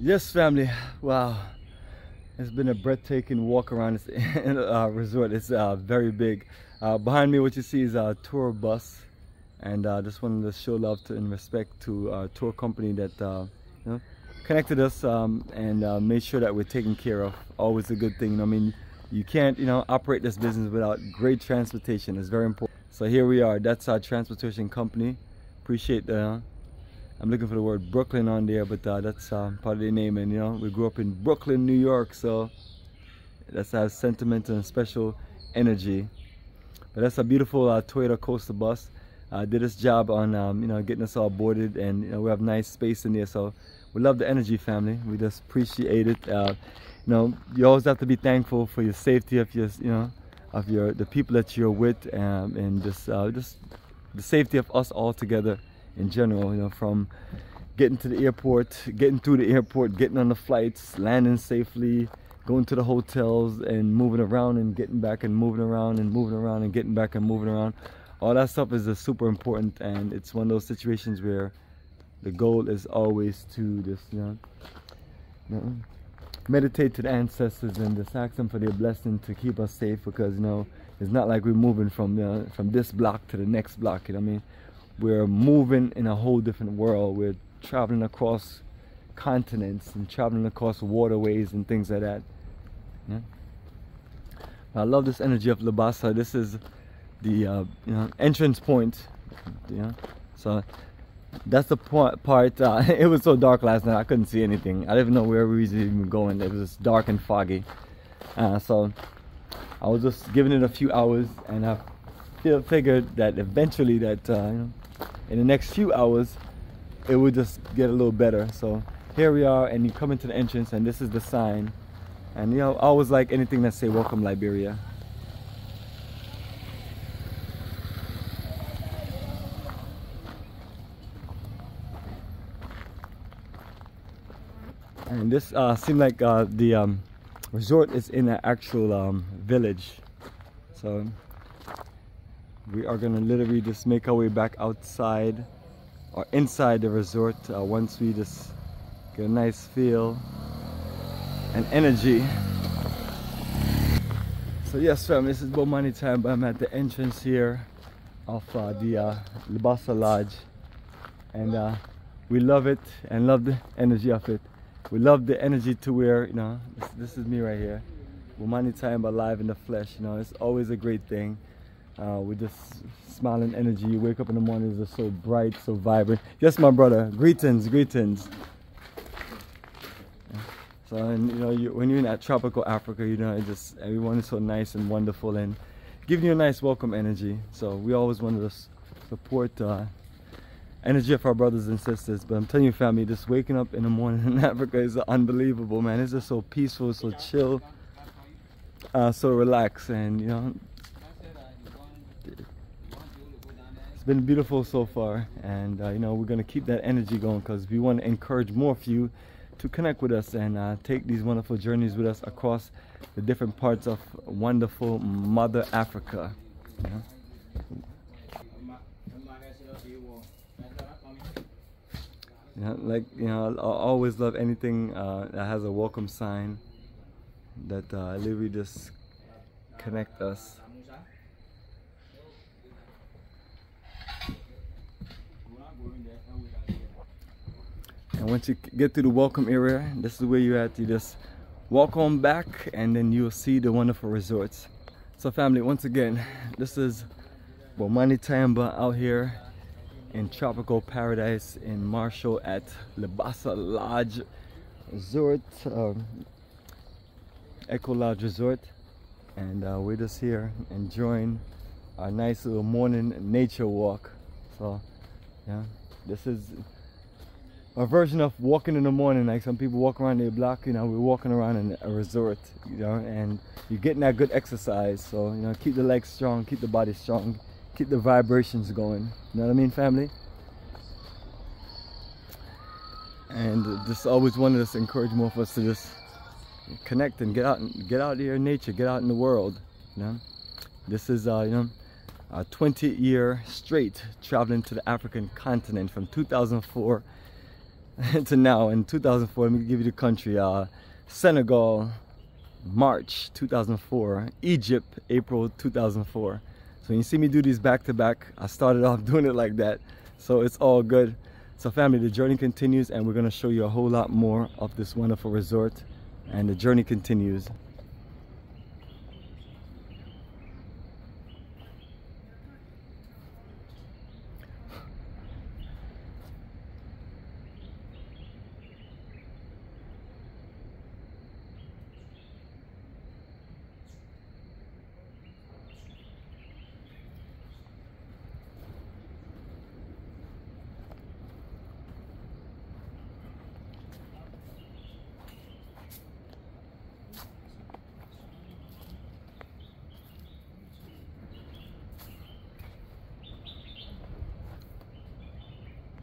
Yes, family. Wow. It's been a breathtaking walk around this uh, resort. It's uh, very big. Uh, behind me, what you see is a tour bus. And I uh, just wanted to show love to, and respect to our tour company that uh, you know, connected us um, and uh, made sure that we're taken care of. Always a good thing. I mean, you can't, you know, operate this business without great transportation. It's very important. So here we are. That's our transportation company. Appreciate the I'm looking for the word Brooklyn on there, but uh, that's uh, part of the name. And you know, we grew up in Brooklyn, New York, so that's our sentiment and special energy. But that's a beautiful uh, Toyota Coaster bus. Uh, did its job on um, you know getting us all boarded, and you know, we have nice space in there. So we love the energy, family. We just appreciate it. Uh, you know, you always have to be thankful for your safety of your you know of your the people that you're with, um, and just uh, just the safety of us all together in general, you know, from getting to the airport, getting through the airport, getting on the flights, landing safely, going to the hotels and moving around and getting back and moving around and moving around and getting back and moving around. All that stuff is super important and it's one of those situations where the goal is always to just, you know, you know meditate to the ancestors and just ask them for their blessing to keep us safe because, you know, it's not like we're moving from, you know, from this block to the next block, you know what I mean? We're moving in a whole different world. We're traveling across continents and traveling across waterways and things like that. Yeah. I love this energy of Libassa. This is the uh, you know entrance point. Yeah. So that's the part. part uh, it was so dark last night. I couldn't see anything. I didn't know where we were even going. It was dark and foggy. Uh, so I was just giving it a few hours, and I figured that eventually that uh, you know, in the next few hours it will just get a little better. So here we are and you come into the entrance and this is the sign. And you know I always like anything that say welcome Liberia. And this uh, seemed like uh, the um, resort is in an actual um, village. So we are gonna literally just make our way back outside or inside the resort uh, once we just get a nice feel and energy. So yes fam this is Bomani time but I'm at the entrance here of uh, the uh, Libassa Lodge. And uh, we love it and love the energy of it. We love the energy to where you know. This, this is me right here. Bomani time but live in the flesh you know. It's always a great thing uh, with this smiling energy. You wake up in the mornings, it's so bright, so vibrant. Yes, my brother. Greetings, greetings. So, and you know, you, when you're in that tropical Africa, you know, it just everyone is so nice and wonderful and giving you a nice welcome energy. So we always want to support uh, energy of our brothers and sisters. But I'm telling you, family, just waking up in the morning in Africa is unbelievable, man. It's just so peaceful, so chill, uh, so relaxed, and you know, been beautiful so far and uh, you know we're gonna keep that energy going because we want to encourage more of you to connect with us and uh, take these wonderful journeys with us across the different parts of wonderful mother Africa? You know, like you know, I always love anything uh, that has a welcome sign that uh, literally just connect us and once you get to the welcome area. This is where you at you just walk on back and then you'll see the wonderful resorts. So family once again this is Bomani Tyehimba out here in tropical paradise in Marshall at Libassa Lodge Resort um, Lodge Resort. And uh, we're just here enjoying our nice little morning nature walk. So yeah this is a version of walking in the morning like some people walk around their block you know we're walking around in a resort you know and you're getting that good exercise so you know keep the legs strong keep the body strong keep the vibrations going you know what i mean family? And just always wanted us to encourage more of us to just connect and get out and get out here in nature get out in the world you know? This is uh you know a 20 year straight traveling to the african continent from 2004 to now in 2004 let me give you the country uh, Senegal March 2004 Egypt April 2004 so you see me do these back to back I started off doing it like that. So it's all good. So family the journey continues and we're going to show you a whole lot more of this wonderful resort and the journey continues